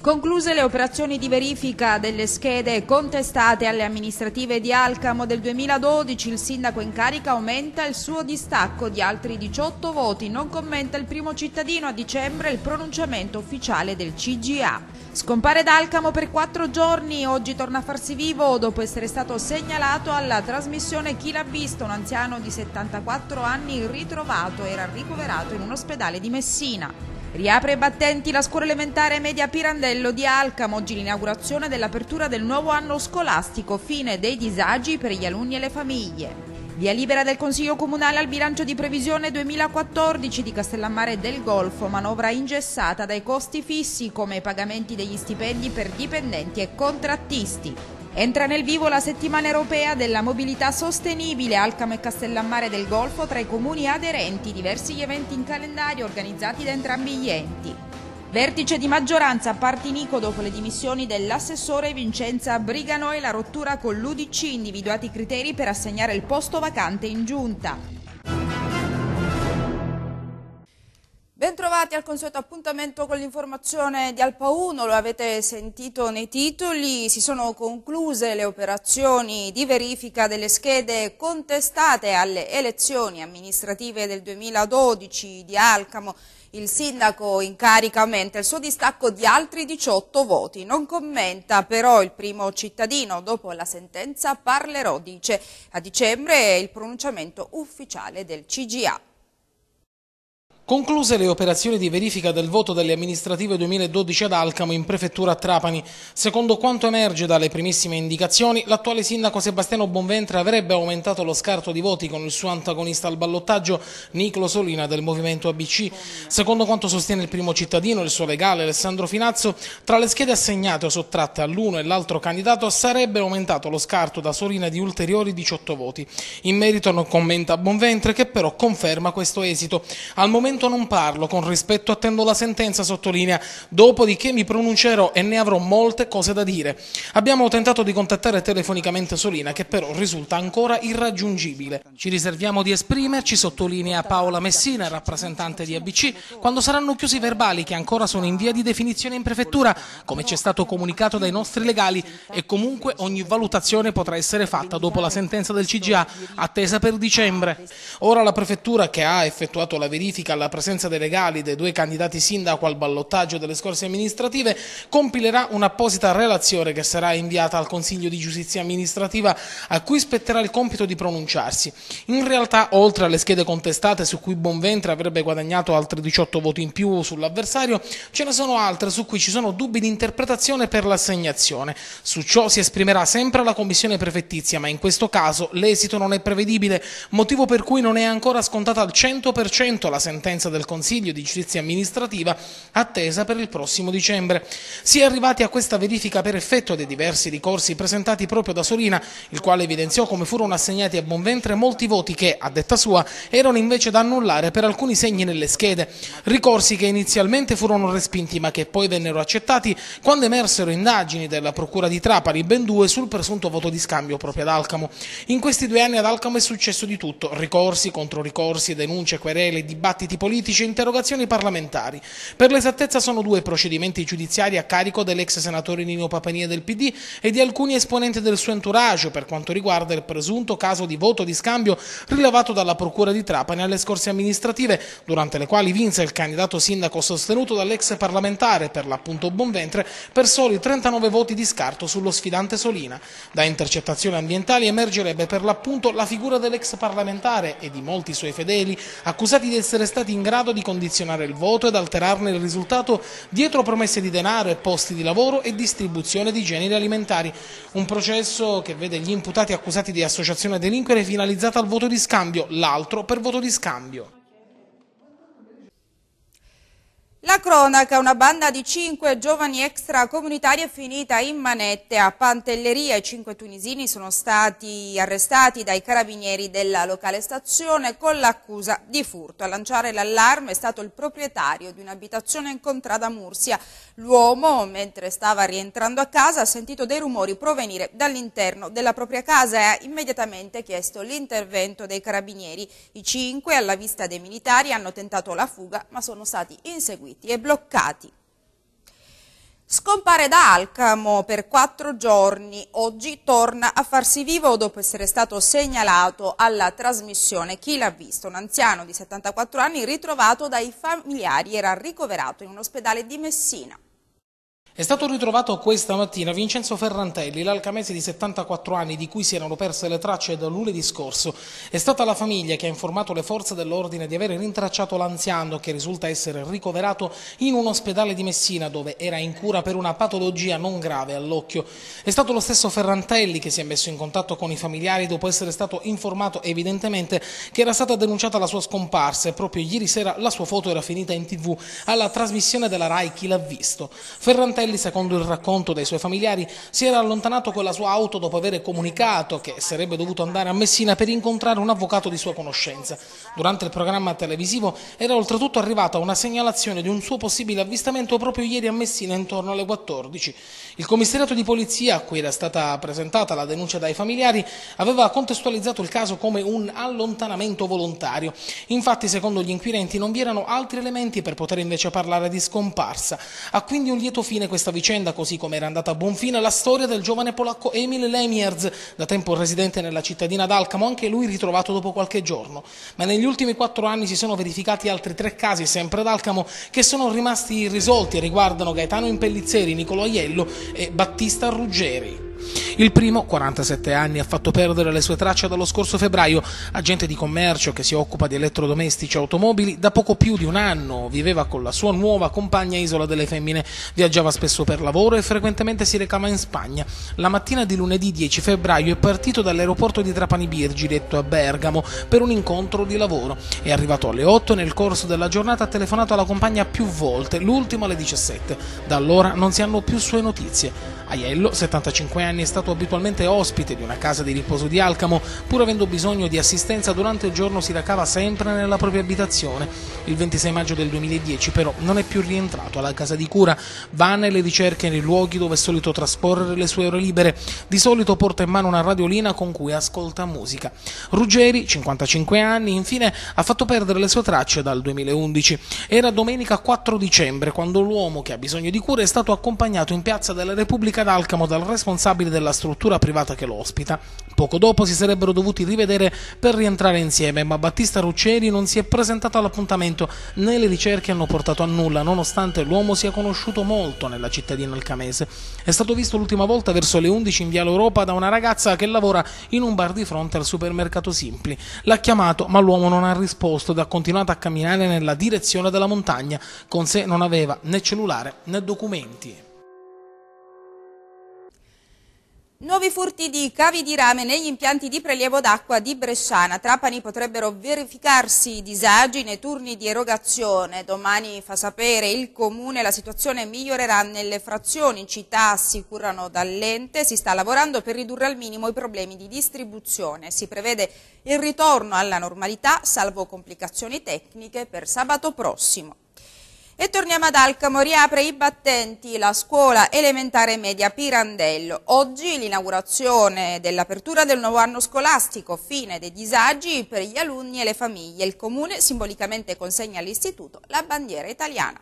Concluse le operazioni di verifica delle schede contestate alle amministrative di Alcamo del 2012, il sindaco in carica aumenta il suo distacco di altri 18 voti, non commenta il primo cittadino a dicembre il pronunciamento ufficiale del CGA. Scompare d'Alcamo per quattro giorni, oggi torna a farsi vivo dopo essere stato segnalato alla trasmissione Chi l'ha visto, un anziano di 74 anni ritrovato, era ricoverato in un ospedale di Messina. Riapre i battenti la scuola elementare media Pirandello di Alcamo, oggi l'inaugurazione dell'apertura del nuovo anno scolastico, fine dei disagi per gli alunni e le famiglie. Via libera del Consiglio Comunale al bilancio di previsione 2014 di Castellammare del Golfo, manovra ingessata dai costi fissi come i pagamenti degli stipendi per dipendenti e contrattisti. Entra nel vivo la settimana europea della mobilità sostenibile Alcamo e Castellammare del Golfo tra i comuni aderenti, diversi gli eventi in calendario organizzati da entrambi gli enti. Vertice di maggioranza a Partinico dopo le dimissioni dell'assessore Vincenza Brigano e la rottura con l'Udc, individuati i criteri per assegnare il posto vacante in giunta. Bentrovati al consueto appuntamento con l'informazione di Alpa 1, lo avete sentito nei titoli, si sono concluse le operazioni di verifica delle schede contestate alle elezioni amministrative del 2012 di Alcamo. Il sindaco in carica aumenta il suo distacco di altri 18 voti. Non commenta però il primo cittadino. Dopo la sentenza parlerò, dice a dicembre il pronunciamento ufficiale del CGA. Concluse le operazioni di verifica del voto delle amministrative 2012 ad Alcamo in prefettura a Trapani. Secondo quanto emerge dalle primissime indicazioni, l'attuale sindaco Sebastiano Bonventre avrebbe aumentato lo scarto di voti con il suo antagonista al ballottaggio Nicolo Solina del movimento ABC. Secondo quanto sostiene il primo cittadino, il suo legale Alessandro Finazzo, tra le schede assegnate o sottratte all'uno e l'altro candidato sarebbe aumentato lo scarto da Solina di ulteriori 18 voti. In merito non commenta Bonventre che però conferma questo esito. Al momento momento non parlo, con rispetto attendo la sentenza, sottolinea, dopodiché mi pronuncerò e ne avrò molte cose da dire. Abbiamo tentato di contattare telefonicamente Solina, che però risulta ancora irraggiungibile. Ci riserviamo di esprimerci, sottolinea Paola Messina, rappresentante di ABC, quando saranno chiusi i verbali che ancora sono in via di definizione in prefettura, come ci è stato comunicato dai nostri legali, e comunque ogni valutazione potrà essere fatta dopo la sentenza del CGA, attesa per dicembre. Ora la prefettura, che ha effettuato la verifica alla presenza dei legali dei due candidati sindaco al ballottaggio delle scorse amministrative, compilerà un'apposita relazione che sarà inviata al Consiglio di Giustizia Amministrativa a cui spetterà il compito di pronunciarsi. In realtà, oltre alle schede contestate su cui Bonventre avrebbe guadagnato altri 18 voti in più sull'avversario, ce ne sono altre su cui ci sono dubbi di interpretazione per l'assegnazione. Su ciò si esprimerà sempre la Commissione prefettizia, ma in questo caso l'esito non è prevedibile, motivo per cui non è ancora scontata al 100% la sentenza sentenza del Consiglio di giustizia amministrativa attesa per il prossimo dicembre. Si è arrivati a questa verifica per effetto dei diversi ricorsi presentati proprio da Solina, il quale evidenziò come furono assegnati a Bonventre molti voti che, a detta sua, erano invece da annullare per alcuni segni nelle schede. Ricorsi che inizialmente furono respinti ma che poi vennero accettati quando emersero indagini della Procura di Trapani, ben due, sul presunto voto di scambio proprio ad Alcamo. In questi due anni ad Alcamo è successo di tutto, ricorsi, controricorsi, denunce, querele, dibattiti politici e interrogazioni parlamentari. Per l'esattezza sono due procedimenti giudiziari a carico dell'ex senatore Nino Papania del PD e di alcuni esponenti del suo entourage per quanto riguarda il presunto caso di voto di scambio rilevato dalla Procura di Trapani alle scorse amministrative, durante le quali vinse il candidato sindaco sostenuto dall'ex parlamentare, per l'appunto Bonventre, per soli 39 voti di scarto sullo sfidante Solina. Da intercettazioni ambientali emergerebbe per l'appunto la figura dell'ex parlamentare e di molti suoi fedeli accusati di essere stati stati in grado di condizionare il voto ed alterarne il risultato dietro promesse di denaro e posti di lavoro e distribuzione di generi alimentari. Un processo che vede gli imputati accusati di associazione a delinquere finalizzata al voto di scambio, l'altro per voto di scambio. La cronaca, una banda di cinque giovani extracomunitari è finita in manette a Pantelleria. I cinque tunisini sono stati arrestati dai carabinieri della locale stazione con l'accusa di furto. A lanciare l'allarme è stato il proprietario di un'abitazione in contrada Mursia. L'uomo, mentre stava rientrando a casa, ha sentito dei rumori provenire dall'interno della propria casa e ha immediatamente chiesto l'intervento dei carabinieri. I cinque, alla vista dei militari, hanno tentato la fuga ma sono stati inseguiti e bloccati. Scompare da Alcamo per quattro giorni, oggi torna a farsi vivo dopo essere stato segnalato alla trasmissione Chi l'ha visto? Un anziano di 74 anni ritrovato dai familiari era ricoverato in un ospedale di Messina. È stato ritrovato questa mattina Vincenzo Ferrantelli, l'alcamese di 74 anni di cui si erano perse le tracce da lunedì scorso. È stata la famiglia che ha informato le forze dell'ordine di aver rintracciato l'anziano che risulta essere ricoverato in un ospedale di Messina dove era in cura per una patologia non grave all'occhio. È stato lo stesso Ferrantelli che si è messo in contatto con i familiari dopo essere stato informato evidentemente che era stata denunciata la sua scomparsa e proprio ieri sera la sua foto era finita in tv alla trasmissione della RAI Chi l'ha visto. Ferrantelli Martelli, secondo il racconto dei suoi familiari, si era allontanato con la sua auto dopo aver comunicato che sarebbe dovuto andare a Messina per incontrare un avvocato di sua conoscenza. Durante il programma televisivo era oltretutto arrivata una segnalazione di un suo possibile avvistamento proprio ieri a Messina intorno alle 14. Il commissariato di polizia, a cui era stata presentata la denuncia dai familiari, aveva contestualizzato il caso come un allontanamento volontario. Infatti, secondo gli inquirenti, non vi erano altri elementi per poter invece parlare di scomparsa. Ha quindi un lieto fine questa questa vicenda, così come era andata a buon fine la storia del giovane polacco Emil Lemierz, da tempo residente nella cittadina d'Alcamo, anche lui ritrovato dopo qualche giorno. Ma negli ultimi quattro anni si sono verificati altri tre casi, sempre ad Alcamo, che sono rimasti irrisolti e riguardano Gaetano Impellizzeri, Nicolo Aiello e Battista Ruggeri. Il primo, 47 anni, ha fatto perdere le sue tracce dallo scorso febbraio. Agente di commercio che si occupa di elettrodomestici e automobili, da poco più di un anno viveva con la sua nuova compagna Isola delle Femmine. Viaggiava spesso per lavoro e frequentemente si recava in Spagna. La mattina di lunedì 10 febbraio è partito dall'aeroporto di Trapani Birgi, detto a Bergamo, per un incontro di lavoro. È arrivato alle 8 e nel corso della giornata ha telefonato alla compagna più volte, l'ultimo alle 17. Da allora non si hanno più sue notizie. Aiello, 75 anni, è stato abitualmente ospite di una casa di riposo di Alcamo, pur avendo bisogno di assistenza durante il giorno si recava sempre nella propria abitazione. Il 26 maggio del 2010 però non è più rientrato alla casa di cura, va nelle ricerche nei luoghi dove è solito trasporre le sue ore libere, di solito porta in mano una radiolina con cui ascolta musica. Ruggeri, 55 anni, infine ha fatto perdere le sue tracce dal 2011. Era domenica 4 dicembre quando l'uomo che ha bisogno di cura è stato accompagnato in piazza della Repubblica ad Alcamo dal responsabile della struttura privata che lo ospita. Poco dopo si sarebbero dovuti rivedere per rientrare insieme, ma Battista Rucceri non si è presentato all'appuntamento né le ricerche hanno portato a nulla, nonostante l'uomo sia conosciuto molto nella cittadina alcamese. È stato visto l'ultima volta verso le 11 in via Europa da una ragazza che lavora in un bar di fronte al supermercato Simpli. L'ha chiamato, ma l'uomo non ha risposto ed ha continuato a camminare nella direzione della montagna. Con sé non aveva né cellulare né documenti. Nuovi furti di cavi di rame negli impianti di prelievo d'acqua di Bresciana. Trapani potrebbero verificarsi disagi nei turni di erogazione. Domani fa sapere il Comune la situazione migliorerà nelle frazioni. Città assicurano dall'ente. Si sta lavorando per ridurre al minimo i problemi di distribuzione. Si prevede il ritorno alla normalità, salvo complicazioni tecniche, per sabato prossimo. E torniamo ad Alcamo, riapre i battenti la scuola elementare media Pirandello. Oggi l'inaugurazione dell'apertura del nuovo anno scolastico, fine dei disagi per gli alunni e le famiglie. Il comune simbolicamente consegna all'istituto la bandiera italiana.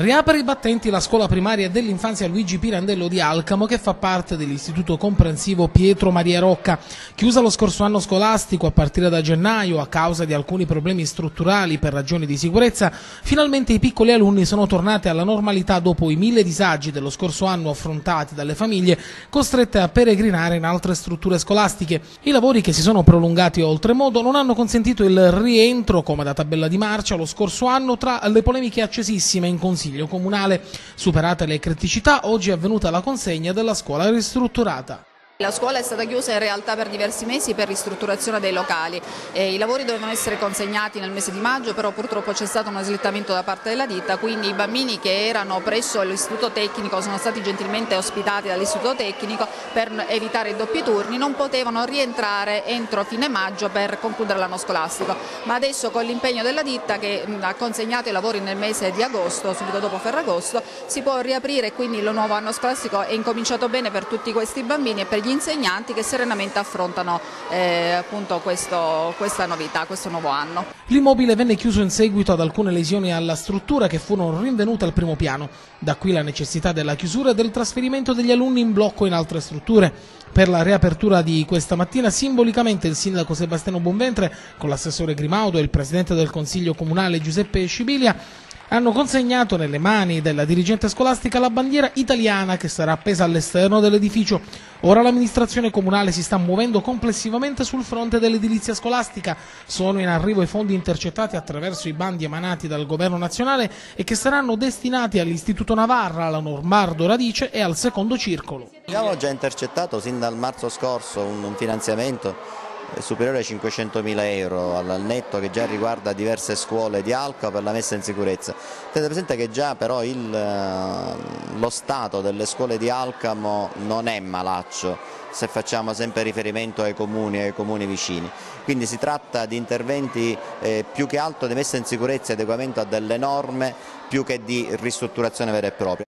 Riapre i battenti la scuola primaria dell'infanzia Luigi Pirandello di Alcamo che fa parte dell'istituto comprensivo Pietro Maria Rocca. Chiusa lo scorso anno scolastico a partire da gennaio a causa di alcuni problemi strutturali per ragioni di sicurezza, finalmente i piccoli alunni sono tornati alla normalità dopo i mille disagi dello scorso anno affrontati dalle famiglie costrette a peregrinare in altre strutture scolastiche. I lavori che si sono prolungati oltremodo non hanno consentito il rientro come da tabella di marcia lo scorso anno tra le polemiche accesissime in consiglio Consiglio Comunale. Superate le criticità, oggi è avvenuta la consegna della scuola ristrutturata. La scuola è stata chiusa in realtà per diversi mesi per ristrutturazione dei locali. E I lavori dovevano essere consegnati nel mese di maggio, però purtroppo c'è stato un slittamento da parte della ditta, quindi i bambini che erano presso l'istituto tecnico sono stati gentilmente ospitati dall'istituto tecnico per evitare i doppi turni, non potevano rientrare entro fine maggio per concludere l'anno scolastico. Ma adesso con l'impegno della ditta che ha consegnato i lavori nel mese di agosto, subito dopo Ferragosto, si può riaprire quindi il nuovo anno scolastico è incominciato bene per tutti questi bambini e per gli gli insegnanti che serenamente affrontano eh, appunto questo, questa novità, questo nuovo anno. L'immobile venne chiuso in seguito ad alcune lesioni alla struttura che furono rinvenute al primo piano, da qui la necessità della chiusura e del trasferimento degli alunni in blocco in altre strutture. Per la riapertura di questa mattina simbolicamente il sindaco Sebastiano Bonventre con l'assessore Grimaudo e il presidente del Consiglio Comunale Giuseppe Scibilia hanno consegnato nelle mani della dirigente scolastica la bandiera italiana che sarà appesa all'esterno dell'edificio. Ora l'amministrazione comunale si sta muovendo complessivamente sul fronte dell'edilizia scolastica. Sono in arrivo i fondi intercettati attraverso i bandi emanati dal governo nazionale e che saranno destinati all'Istituto Navarra, alla Normardo Radice e al secondo circolo. Abbiamo già intercettato sin dal marzo scorso un finanziamento superiore ai 500 mila euro al netto che già riguarda diverse scuole di Alca per la messa in sicurezza. Tenete presente che già però il, eh, lo stato delle scuole di Alcamo non è malaccio se facciamo sempre riferimento ai comuni e ai comuni vicini. Quindi si tratta di interventi eh, più che altro di messa in sicurezza e adeguamento a delle norme più che di ristrutturazione vera e propria.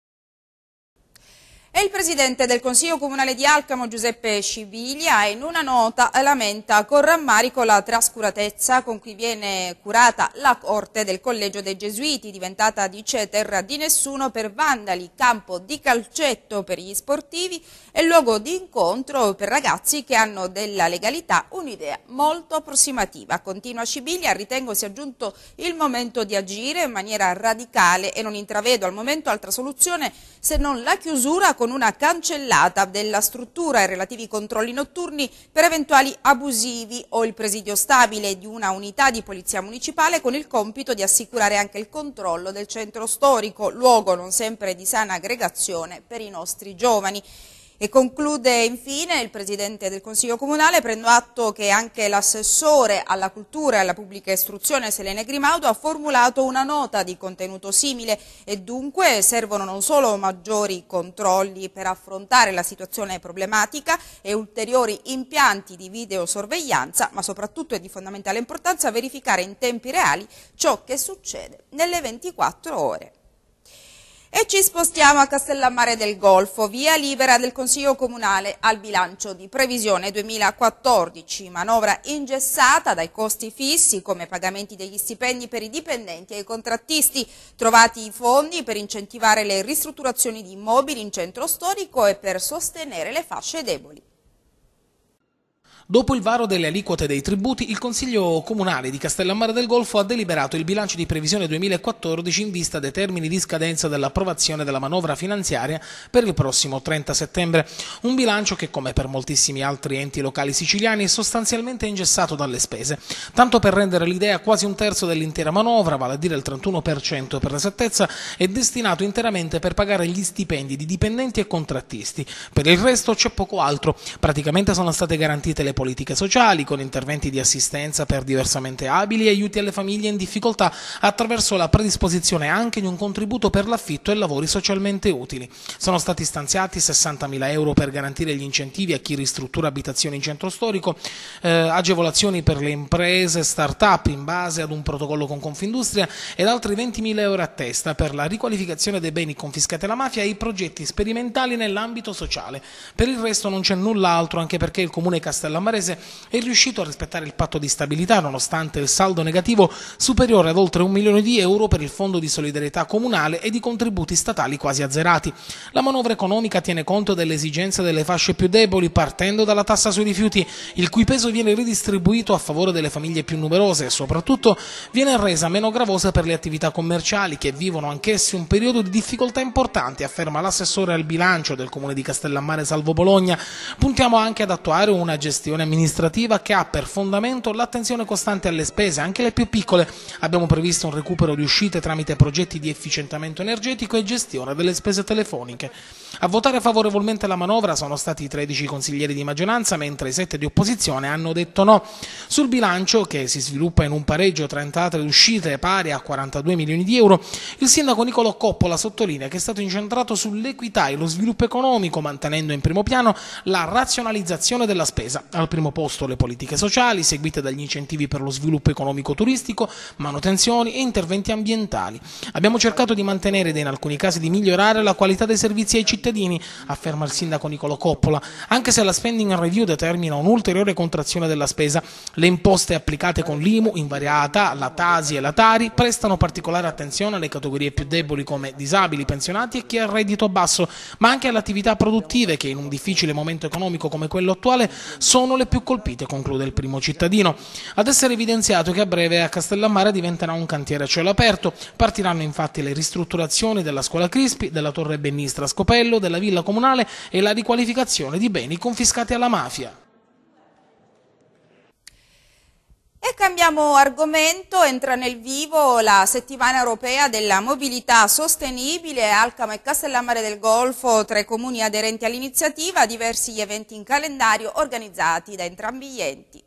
E il presidente del Consiglio Comunale di Alcamo, Giuseppe Scibiglia, in una nota lamenta con rammarico la trascuratezza con cui viene curata la corte del Collegio dei Gesuiti, diventata, dice, terra di nessuno per vandali, campo di calcetto per gli sportivi e luogo di incontro per ragazzi che hanno della legalità un'idea molto approssimativa. Continua Scibiglia, ritengo sia giunto il momento di agire in maniera radicale e non intravedo al momento altra soluzione se non la chiusura con una cancellata della struttura e relativi controlli notturni per eventuali abusivi o il presidio stabile di una unità di polizia municipale con il compito di assicurare anche il controllo del centro storico, luogo non sempre di sana aggregazione per i nostri giovani. E conclude infine il Presidente del Consiglio Comunale, prendo atto che anche l'assessore alla cultura e alla pubblica istruzione Selene Grimaudo ha formulato una nota di contenuto simile e dunque servono non solo maggiori controlli per affrontare la situazione problematica e ulteriori impianti di videosorveglianza, ma soprattutto è di fondamentale importanza verificare in tempi reali ciò che succede nelle 24 ore. E ci spostiamo a Castellammare del Golfo, via libera del Consiglio Comunale al bilancio di previsione 2014, manovra ingessata dai costi fissi come pagamenti degli stipendi per i dipendenti e i contrattisti, trovati i fondi per incentivare le ristrutturazioni di immobili in centro storico e per sostenere le fasce deboli. Dopo il varo delle aliquote dei tributi, il Consiglio Comunale di Castellammare del Golfo ha deliberato il bilancio di previsione 2014 in vista dei termini di scadenza dell'approvazione della manovra finanziaria per il prossimo 30 settembre. Un bilancio che, come per moltissimi altri enti locali siciliani, è sostanzialmente ingessato dalle spese. Tanto per rendere l'idea, quasi un terzo dell'intera manovra, vale a dire il 31% per l'esattezza, è destinato interamente per pagare gli stipendi di dipendenti e contrattisti. Per il resto c'è poco altro. Praticamente sono state garantite le politiche sociali, con interventi di assistenza per diversamente abili e aiuti alle famiglie in difficoltà attraverso la predisposizione anche di un contributo per l'affitto e lavori socialmente utili. Sono stati stanziati 60.000 euro per garantire gli incentivi a chi ristruttura abitazioni in centro storico, eh, agevolazioni per le imprese, start-up in base ad un protocollo con Confindustria ed altri 20.000 euro a testa per la riqualificazione dei beni confiscati alla mafia e i progetti sperimentali nell'ambito sociale. Per il resto non c'è null'altro anche perché il Comune Castellammare Marese è riuscito a rispettare il patto di stabilità nonostante il saldo negativo superiore ad oltre un milione di euro per il fondo di solidarietà comunale e di contributi statali quasi azzerati. La manovra economica tiene conto delle esigenze delle fasce più deboli partendo dalla tassa sui rifiuti, il cui peso viene ridistribuito a favore delle famiglie più numerose e soprattutto viene resa meno gravosa per le attività commerciali che vivono anch'essi un periodo di difficoltà importanti, afferma l'assessore al bilancio del comune di Castellammare Salvo Bologna. Puntiamo anche ad attuare una gestione amministrativa che ha per fondamento l'attenzione costante alle spese, anche le più piccole. Abbiamo previsto un recupero di uscite tramite progetti di efficientamento energetico e gestione delle spese telefoniche. A votare favorevolmente la manovra sono stati i 13 consiglieri di maggioranza, mentre i 7 di opposizione hanno detto no. Sul bilancio, che si sviluppa in un pareggio tra entrate ed uscite pari a 42 milioni di euro, il sindaco Nicolò Coppola sottolinea che è stato incentrato sull'equità e lo sviluppo economico, mantenendo in primo piano la razionalizzazione della spesa. Al primo posto le politiche sociali, seguite dagli incentivi per lo sviluppo economico-turistico, manutenzioni e interventi ambientali. Abbiamo cercato di mantenere ed in alcuni casi di migliorare la qualità dei servizi ai cittadini, afferma il sindaco Nicolo Coppola, anche se la spending review determina un'ulteriore contrazione della spesa. Le imposte applicate con l'IMU, invariata, la TASI e la TARI prestano particolare attenzione alle categorie più deboli come disabili, pensionati e chi ha reddito basso, ma anche alle attività produttive che in un difficile momento economico come quello attuale sono le più colpite, conclude il primo cittadino. Ad essere evidenziato che a breve a Castellammare diventerà un cantiere a cielo aperto, partiranno infatti le ristrutturazioni della scuola Crispi, della torre Bennistra Scopello, della villa comunale e la riqualificazione di beni confiscati alla mafia. E cambiamo argomento, entra nel vivo la settimana europea della mobilità sostenibile, Alcamo e Castellammare del Golfo, tre comuni aderenti all'iniziativa, diversi gli eventi in calendario organizzati da entrambi gli enti.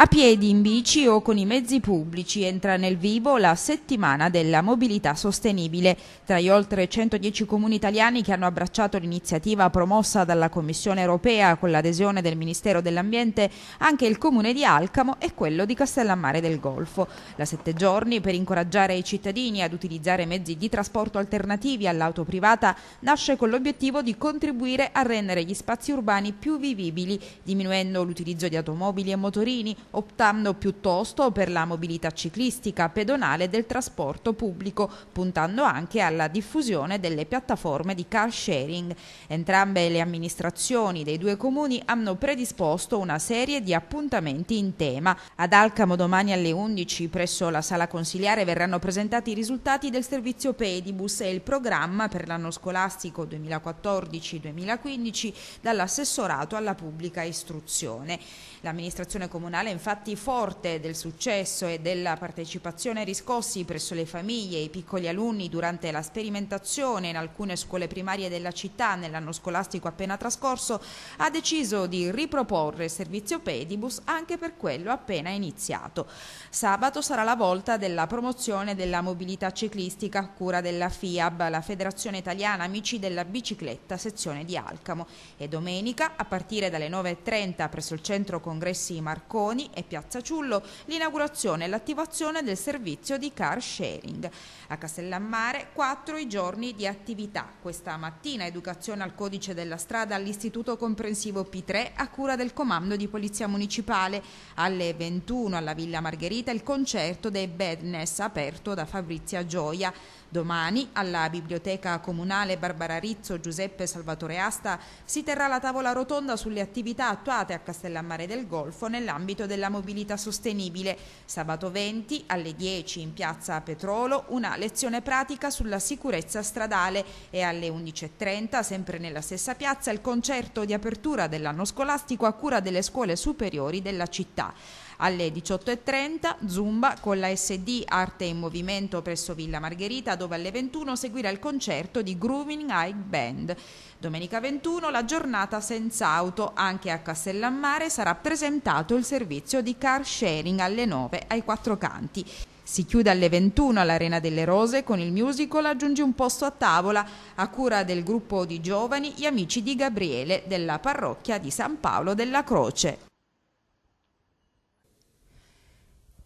A piedi, in bici o con i mezzi pubblici entra nel vivo la settimana della mobilità sostenibile. Tra gli oltre 110 comuni italiani che hanno abbracciato l'iniziativa promossa dalla Commissione europea con l'adesione del Ministero dell'Ambiente, anche il comune di Alcamo e quello di Castellammare del Golfo. La sette giorni per incoraggiare i cittadini ad utilizzare mezzi di trasporto alternativi all'auto privata nasce con l'obiettivo di contribuire a rendere gli spazi urbani più vivibili, diminuendo l'utilizzo di automobili e motorini, optando piuttosto per la mobilità ciclistica, pedonale del trasporto pubblico, puntando anche alla diffusione delle piattaforme di car sharing. Entrambe le amministrazioni dei due comuni hanno predisposto una serie di appuntamenti in tema. Ad Alcamo domani alle 11 presso la sala consiliare verranno presentati i risultati del servizio Pedibus e il programma per l'anno scolastico 2014-2015 dall'assessorato alla pubblica istruzione. L'amministrazione comunale infatti forte del successo e della partecipazione riscossi presso le famiglie e i piccoli alunni durante la sperimentazione in alcune scuole primarie della città nell'anno scolastico appena trascorso, ha deciso di riproporre il servizio Pedibus anche per quello appena iniziato. Sabato sarà la volta della promozione della mobilità ciclistica a cura della FIAB, la Federazione Italiana Amici della Bicicletta, sezione di Alcamo, e domenica a partire dalle 9.30 presso il centro Congressi Marconi e Piazza Ciullo l'inaugurazione e l'attivazione del servizio di car sharing. A Castellammare quattro i giorni di attività. Questa mattina educazione al codice della strada all'Istituto Comprensivo P3 a cura del Comando di Polizia Municipale. Alle 21 alla Villa Margherita il concerto dei Badness aperto da Fabrizia Gioia. Domani alla Biblioteca Comunale Barbara Rizzo Giuseppe Salvatore Asta si terrà la tavola rotonda sulle attività attuate a Castellammare del Golfo nell'ambito della mobilità sostenibile. Sabato 20 alle 10 in piazza Petrolo una lezione pratica sulla sicurezza stradale e alle 11.30 sempre nella stessa piazza il concerto di apertura dell'anno scolastico a cura delle scuole superiori della città. Alle 18.30 Zumba con la SD Arte in Movimento presso Villa Margherita dove alle 21 seguirà il concerto di Grooving High Band. Domenica 21 la giornata senza auto, anche a Castellammare sarà presentato il servizio di car sharing alle 9 ai quattro canti. Si chiude alle 21 all'Arena delle Rose con il musical Aggiungi un posto a tavola a cura del gruppo di giovani Gli Amici di Gabriele della parrocchia di San Paolo della Croce.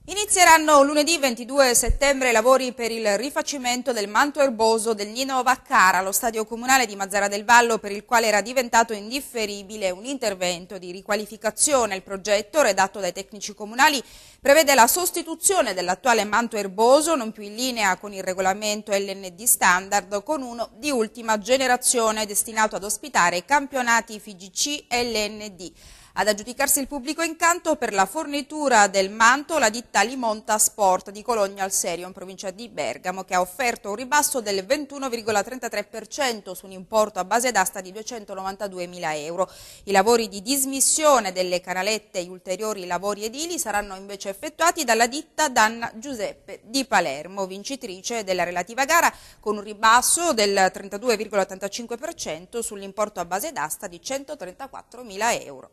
Inizieranno lunedì 22 settembre i lavori per il rifacimento del manto erboso del Nino Vaccara allo stadio comunale di Mazzara del Vallo per il quale era diventato indifferibile un intervento di riqualificazione. Il progetto, redatto dai tecnici comunali, prevede la sostituzione dell'attuale manto erboso, non più in linea con il regolamento LND standard, con uno di ultima generazione destinato ad ospitare i campionati FIGC LND. Ad aggiudicarsi il pubblico incanto per la fornitura del manto la ditta Limonta Sport di Cologno al Serio in provincia di Bergamo che ha offerto un ribasso del 21,33% su un importo a base d'asta di 292.000 euro. I lavori di dismissione delle canalette e gli ulteriori lavori edili saranno invece effettuati dalla ditta Danna Giuseppe di Palermo, vincitrice della relativa gara con un ribasso del 32,85% sull'importo a base d'asta di 134.000 euro.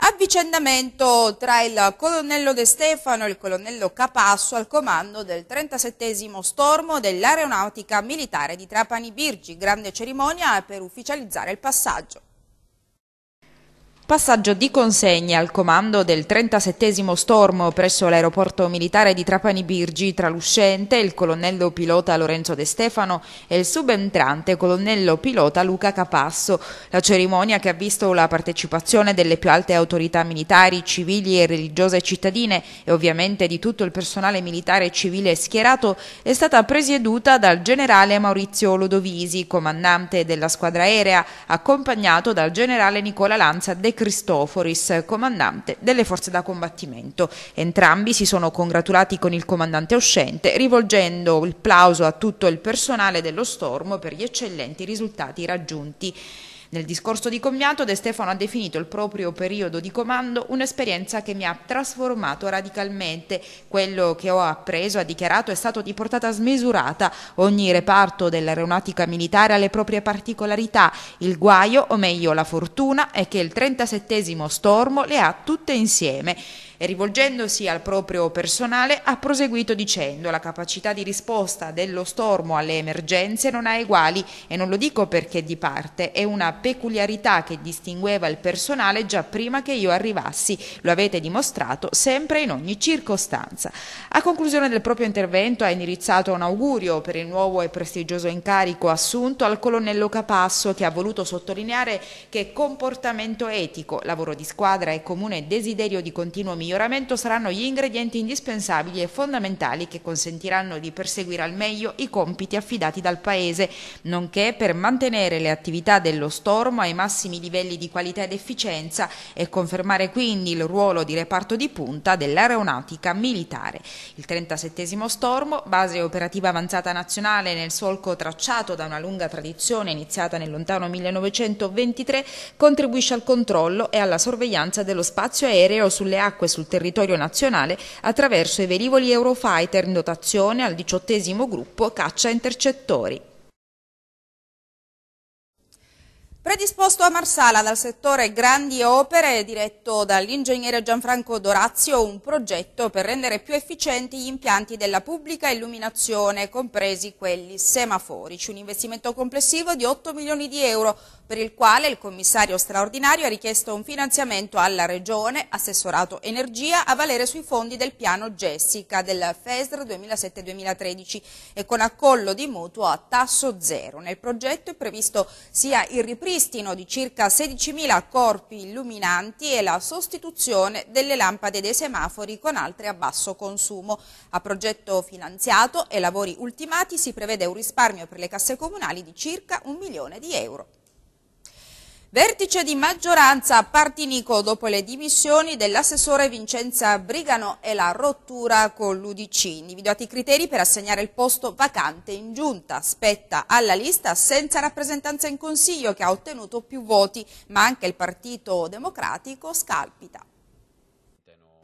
Avvicendamento tra il colonnello De Stefano e il colonnello Capasso al comando del 37 stormo dell'aeronautica militare di Trapani Birgi. Grande cerimonia per ufficializzare il passaggio. Passaggio di consegna al comando del 37 Stormo presso l'aeroporto militare di Trapani Birgi tra l'uscente, il colonnello pilota Lorenzo De Stefano e il subentrante colonnello pilota Luca Capasso. La cerimonia che ha visto la partecipazione delle più alte autorità militari, civili e religiose cittadine e ovviamente di tutto il personale militare civile schierato è stata presieduta dal generale Maurizio Lodovisi, comandante della squadra aerea, accompagnato dal generale Nicola Lanza De Cristoforis, comandante delle forze da combattimento. Entrambi si sono congratulati con il comandante uscente, rivolgendo il plauso a tutto il personale dello Stormo per gli eccellenti risultati raggiunti. Nel discorso di commiato De Stefano ha definito il proprio periodo di comando un'esperienza che mi ha trasformato radicalmente. Quello che ho appreso, ha dichiarato, è stato di portata smisurata. Ogni reparto dell'aeronautica militare ha le proprie particolarità. Il guaio, o meglio la fortuna, è che il 37 Stormo le ha tutte insieme e rivolgendosi al proprio personale ha proseguito dicendo la capacità di risposta dello stormo alle emergenze non ha eguali e non lo dico perché di parte, è una peculiarità che distingueva il personale già prima che io arrivassi, lo avete dimostrato sempre in ogni circostanza. A conclusione del proprio intervento ha indirizzato un augurio per il nuovo e prestigioso incarico assunto al colonnello Capasso che ha voluto sottolineare che comportamento etico, lavoro di squadra e comune desiderio di continuo miglioramento miglioramento saranno gli ingredienti indispensabili e fondamentali che consentiranno di perseguire al meglio i compiti affidati dal Paese, nonché per mantenere le attività dello Stormo ai massimi livelli di qualità ed efficienza e confermare quindi il ruolo di reparto di punta dell'aeronautica militare. Il 37 Stormo, base operativa avanzata nazionale nel solco tracciato da una lunga tradizione iniziata nel lontano 1923, contribuisce al controllo e alla sorveglianza dello spazio aereo sulle acque sul territorio nazionale attraverso i velivoli Eurofighter in dotazione al diciottesimo gruppo caccia intercettori. Predisposto a Marsala dal settore Grandi Opere, diretto dall'ingegnere Gianfranco Dorazio, un progetto per rendere più efficienti gli impianti della pubblica illuminazione, compresi quelli semaforici. Un investimento complessivo di 8 milioni di euro per il quale il commissario straordinario ha richiesto un finanziamento alla Regione, Assessorato Energia, a valere sui fondi del piano Jessica del FESR 2007-2013 e con accollo di mutuo a tasso zero. Nel progetto è previsto sia il ripristino di circa 16.000 corpi illuminanti e la sostituzione delle lampade dei semafori con altre a basso consumo. A progetto finanziato e lavori ultimati si prevede un risparmio per le casse comunali di circa un milione di euro. Vertice di maggioranza a Partinico dopo le dimissioni dell'assessore Vincenza Brigano e la rottura con l'Udc. Individuati i criteri per assegnare il posto vacante in giunta. Spetta alla lista senza rappresentanza in consiglio che ha ottenuto più voti, ma anche il Partito Democratico scalpita.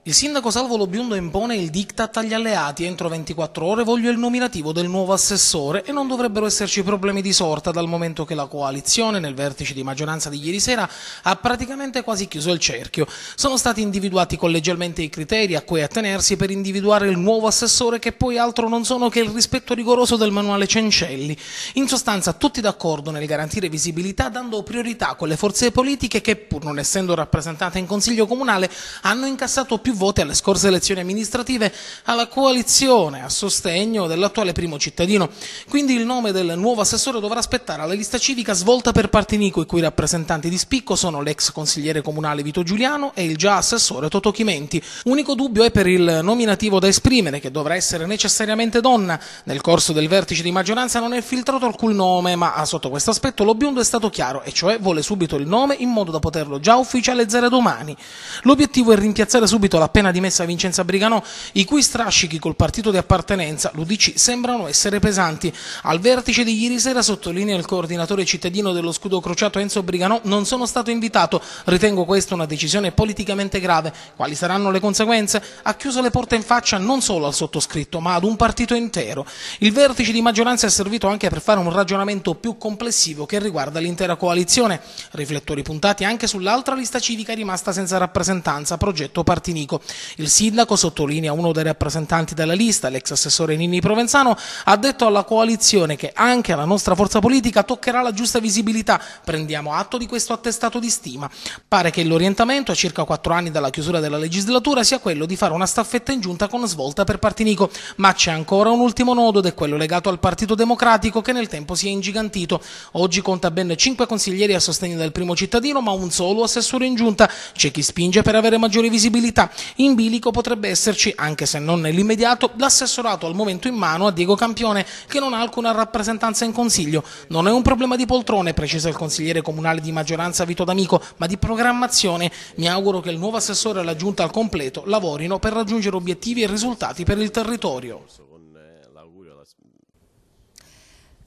Il sindaco Salvo Lobiondo impone il diktat agli alleati. Entro 24 ore voglio il nominativo del nuovo assessore e non dovrebbero esserci problemi di sorta dal momento che la coalizione, nel vertice di maggioranza di ieri sera, ha praticamente quasi chiuso il cerchio. Sono stati individuati collegialmente i criteri a cui attenersi per individuare il nuovo assessore che poi altro non sono che il rispetto rigoroso del manuale Cencelli. In sostanza tutti d'accordo nel garantire visibilità dando priorità a quelle forze politiche che, pur non essendo rappresentate in Consiglio Comunale, hanno incassato più voti alle scorse elezioni amministrative alla coalizione a sostegno dell'attuale primo cittadino. Quindi il nome del nuovo assessore dovrà aspettare alla lista civica svolta per Partinico, i cui rappresentanti di spicco sono l'ex consigliere comunale Vito Giuliano e il già assessore Toto Chimenti. Unico dubbio è per il nominativo da esprimere, che dovrà essere necessariamente donna. Nel corso del vertice di maggioranza non è filtrato alcun nome, ma sotto questo aspetto lo biondo è stato chiaro, e cioè vuole subito il nome in modo da poterlo già ufficializzare domani. L'obiettivo è rimpiazzare subito la l'appena dimessa Vincenza Briganò, i cui strascichi col partito di appartenenza, l'UDC, sembrano essere pesanti. Al vertice di ieri sera, sottolinea il coordinatore cittadino dello scudo crociato Enzo Briganò, non sono stato invitato, ritengo questa una decisione politicamente grave. Quali saranno le conseguenze? Ha chiuso le porte in faccia non solo al sottoscritto, ma ad un partito intero. Il vertice di maggioranza è servito anche per fare un ragionamento più complessivo che riguarda l'intera coalizione. Riflettori puntati anche sull'altra lista civica rimasta senza rappresentanza, progetto Partinico Pratanico. Il sindaco sottolinea uno dei rappresentanti della lista, l'ex assessore Nini Provenzano, ha detto alla coalizione che anche alla nostra forza politica toccherà la giusta visibilità. Prendiamo atto di questo attestato di stima. Pare che l'orientamento a circa quattro anni dalla chiusura della legislatura sia quello di fare una staffetta in giunta con svolta per Partinico, ma c'è ancora un ultimo nodo ed è quello legato al Partito Democratico che nel tempo si è ingigantito. Oggi conta ben cinque consiglieri a sostegno del primo cittadino, ma un solo assessore in giunta. C'è chi spinge per avere maggiore visibilità. In bilico potrebbe esserci, anche se non nell'immediato, l'assessorato al momento in mano a Diego Campione, che non ha alcuna rappresentanza in consiglio. Non è un problema di poltrone, precisa il consigliere comunale di maggioranza Vito D'Amico, ma di programmazione. Mi auguro che il nuovo assessore e la giunta al completo lavorino per raggiungere obiettivi e risultati per il territorio.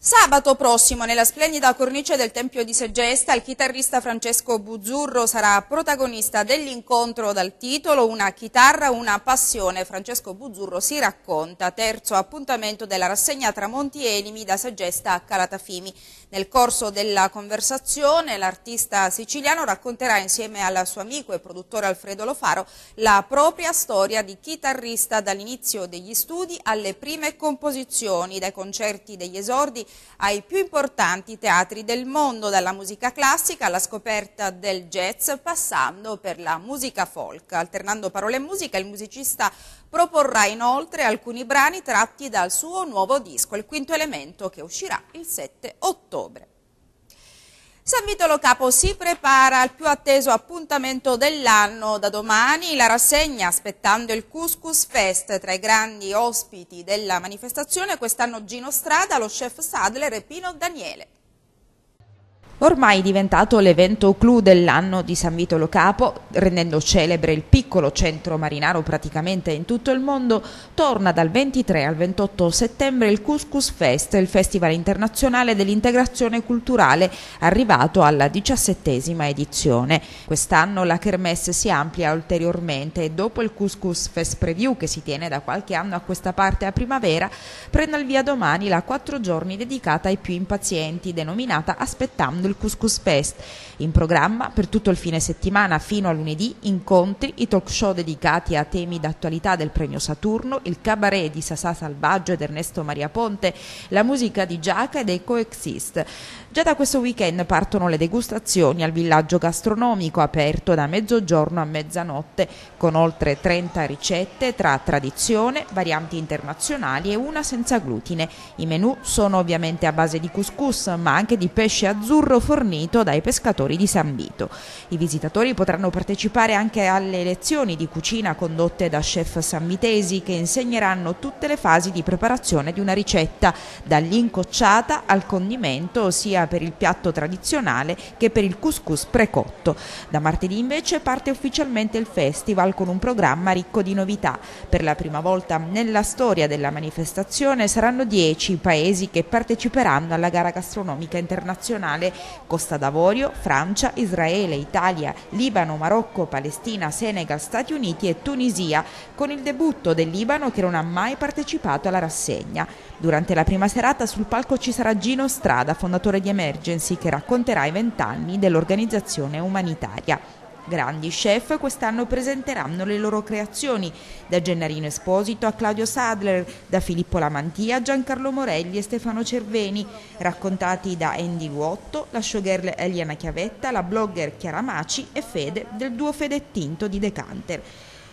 Sabato prossimo, nella splendida cornice del Tempio di Segesta, il chitarrista Francesco Buzzurro sarà protagonista dell'incontro dal titolo Una chitarra, una passione. Francesco Buzzurro si racconta, terzo appuntamento della rassegna Tramonti Elimi da Segesta a Calatafimi. Nel corso della conversazione l'artista siciliano racconterà insieme al suo amico e produttore Alfredo Lofaro la propria storia di chitarrista dall'inizio degli studi alle prime composizioni, dai concerti degli esordi ai più importanti teatri del mondo, dalla musica classica alla scoperta del jazz, passando per la musica folk. Alternando parole e musica, il musicista proporrà inoltre alcuni brani tratti dal suo nuovo disco, il quinto elemento, che uscirà il 7 ottobre. San Vitolo Capo si prepara al più atteso appuntamento dell'anno da domani, la rassegna aspettando il Couscous Fest tra i grandi ospiti della manifestazione, quest'anno Gino Strada, lo chef Sadler e Pino Daniele. Ormai diventato l'evento clou dell'anno di San Vito Lo Capo, rendendo celebre il piccolo centro marinaro praticamente in tutto il mondo, torna dal 23 al 28 settembre il Couscous Fest, il festival internazionale dell'integrazione culturale, arrivato alla diciassettesima edizione. Quest'anno la Kermesse si amplia ulteriormente e dopo il Couscous Fest Preview, che si tiene da qualche anno a questa parte a primavera, prende il via domani la quattro giorni dedicata ai più impazienti, denominata Aspettando del Couscous Fest. In programma per tutto il fine settimana fino a lunedì incontri, i talk show dedicati a temi d'attualità del premio Saturno, il cabaret di Sasà Salvaggio ed Ernesto Maria Ponte, la musica di Giaca e dei Coexist. Già da questo weekend partono le degustazioni al villaggio gastronomico aperto da mezzogiorno a mezzanotte con oltre 30 ricette tra tradizione, varianti internazionali e una senza glutine. I menù sono ovviamente a base di couscous ma anche di pesce azzurro fornito dai pescatori di San Vito. I visitatori potranno partecipare anche alle lezioni di cucina condotte da chef sammitesi che insegneranno tutte le fasi di preparazione di una ricetta, dall'incocciata al condimento sia per il piatto tradizionale che per il couscous precotto. Da martedì invece parte ufficialmente il festival con un programma ricco di novità. Per la prima volta nella storia della manifestazione saranno dieci i paesi che parteciperanno alla gara gastronomica internazionale Costa d'Avorio, Francia, Israele, Italia, Libano, Marocco, Palestina, Senegal, Stati Uniti e Tunisia, con il debutto del Libano che non ha mai partecipato alla rassegna. Durante la prima serata sul palco ci sarà Gino Strada, fondatore di Emergency, che racconterà i vent'anni dell'organizzazione umanitaria. Grandi chef quest'anno presenteranno le loro creazioni, da Gennarino Esposito a Claudio Sadler, da Filippo Lamantia a Giancarlo Morelli e Stefano Cerveni, raccontati da Andy Guotto, la showgirl Eliana Chiavetta, la blogger Chiara Maci e Fede del duo Fedettinto di Decanter.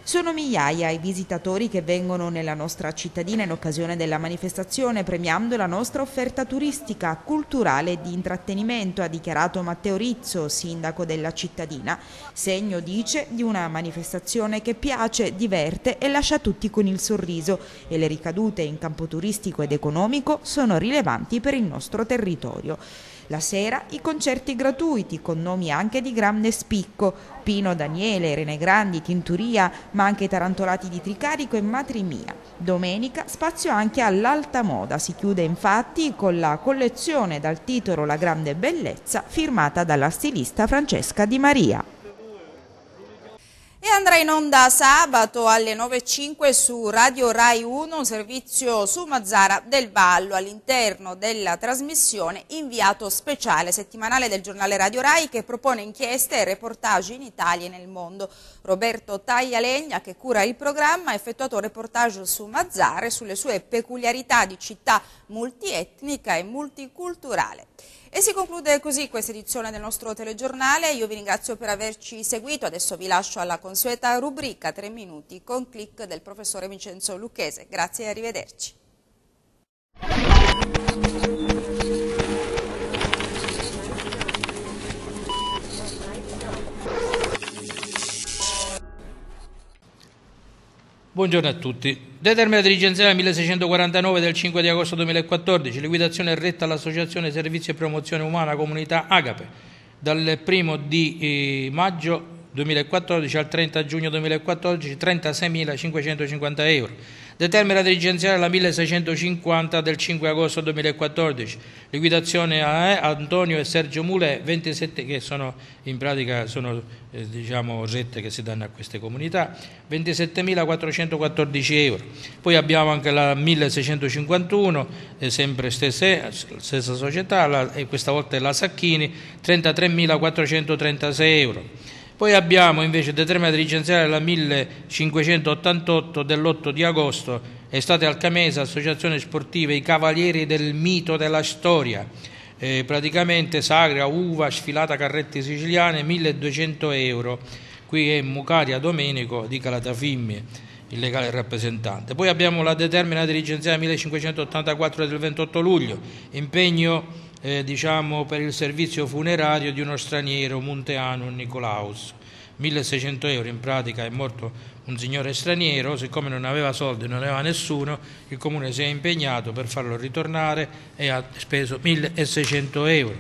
Sono migliaia i visitatori che vengono nella nostra cittadina in occasione della manifestazione premiando la nostra offerta turistica, culturale e di intrattenimento, ha dichiarato Matteo Rizzo, sindaco della cittadina. Segno, dice, di una manifestazione che piace, diverte e lascia tutti con il sorriso e le ricadute in campo turistico ed economico sono rilevanti per il nostro territorio. La sera i concerti gratuiti con nomi anche di grande spicco, Pino Daniele, Rene Grandi, Tinturia, ma anche Tarantolati di Tricarico e Matrimia. Domenica spazio anche all'alta moda, si chiude infatti con la collezione dal titolo La grande bellezza firmata dalla stilista Francesca Di Maria. E andrà in onda sabato alle 9.05 su Radio Rai 1, un servizio su Mazzara del Vallo, all'interno della trasmissione Inviato Speciale settimanale del giornale Radio Rai che propone inchieste e reportage in Italia e nel mondo. Roberto Taglialegna, che cura il programma, ha effettuato reportage su Mazzara e sulle sue peculiarità di città multietnica e multiculturale. E si conclude così questa edizione del nostro telegiornale. Io vi ringrazio per averci seguito. Adesso vi lascio alla consueta rubrica 3 minuti con click del professore Vincenzo Lucchese. Grazie e arrivederci. Buongiorno a tutti. Determina dirigenziale 1649 del 5 di agosto 2014, liquidazione retta all'Associazione Servizi e Promozione Umana Comunità Agape dal 1 di eh, maggio 2014 al 30 giugno 2014 36.550 euro Determina dirigenziale la 1650 del 5 agosto 2014, liquidazione a Antonio e Sergio Mule, 27 che sono in pratica sono eh, diciamo rette che si danno a queste comunità, 27.414 euro. Poi abbiamo anche la 1651, eh, sempre stesse, stessa società, la, e questa volta è la Sacchini, 33.436 euro. Poi abbiamo invece determinata licenziale la 1588 dell'8 di agosto, estate Alcamesa, Associazione Sportiva I Cavalieri del Mito della Storia, eh, praticamente sagra, uva, sfilata carretti siciliane, 1200 euro. Qui è Mucaria Domenico di Calatafimmie, il legale rappresentante. Poi abbiamo la determina dirigenziale 1584 del 28 luglio, impegno eh, diciamo, per il servizio funerario di uno straniero, Munteano Nicolaus. 1600 euro in pratica è morto un signore straniero, siccome non aveva soldi, non aveva nessuno, il comune si è impegnato per farlo ritornare e ha speso 1600 euro.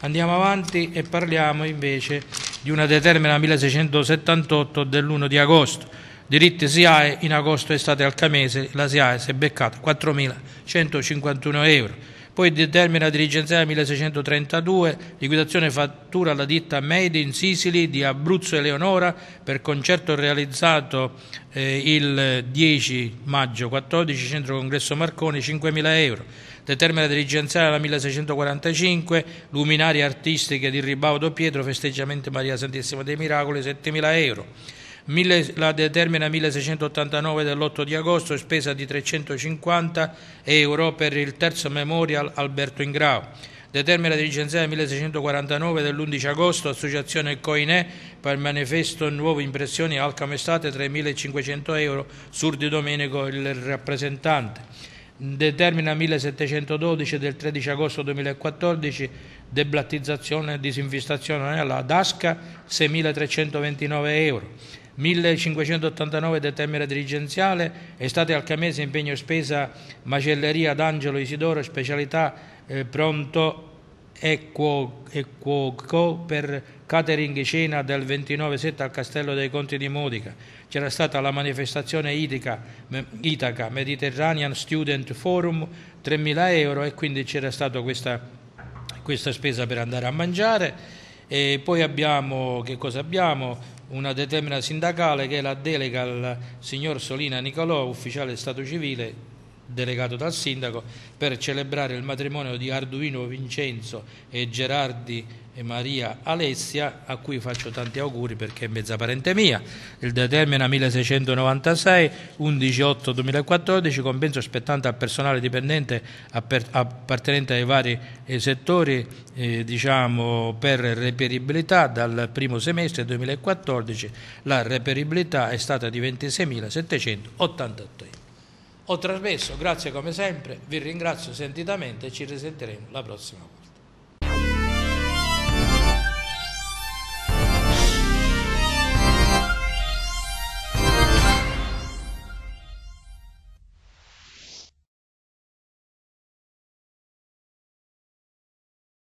Andiamo avanti e parliamo invece di una determina 1678 dell'1 di agosto. Diritti SIAE in agosto estate al Camese, la SIAE si è beccata 4.151 euro poi determina dirigenziale 1632, liquidazione fattura alla ditta Made in Sicily di Abruzzo e Leonora per concerto realizzato eh, il 10 maggio 14, centro congresso Marconi, 5.000 euro. Determina dirigenziale la 1645, luminarie artistiche di Ribaudo Pietro, festeggiamento Maria Santissima dei Miracoli, 7.000 euro la determina 1689 dell'8 di agosto, spesa di 350 euro per il terzo memorial Alberto Ingrao. Determina dirigenziale 1649 dell'11 agosto, associazione Coinè per manifesto Nuove Impressioni Alcamo Estate 3.500 euro, Surdi Domenico il rappresentante. Determina 1712 del 13 agosto 2014 deblattizzazione e disinfistazione alla Dasca 6.329 euro. 1589 determina dirigenziale, estate Alcamese, impegno spesa, macelleria d'Angelo Isidoro, specialità eh, pronto equo, equo per catering cena del 29-7 al Castello dei Conti di Modica. C'era stata la manifestazione Itaca, Itaca Mediterranean Student Forum, 3.000 euro e quindi c'era stata questa, questa spesa per andare a mangiare. E poi abbiamo, che cosa abbiamo? Una determina sindacale che è la delega al signor Solina Nicolò, ufficiale di Stato civile, delegato dal sindaco, per celebrare il matrimonio di Arduino Vincenzo e Gerardi e Maria Alessia, a cui faccio tanti auguri perché è mezza parente mia. Il determina 1696, 11-8-2014, compenso spettante al personale dipendente appartenente ai vari eh, settori eh, diciamo, per reperibilità dal primo semestre 2014. La reperibilità è stata di 26.788 euro. Ho trasmesso, grazie come sempre, vi ringrazio sentitamente e ci risentiremo la prossima volta.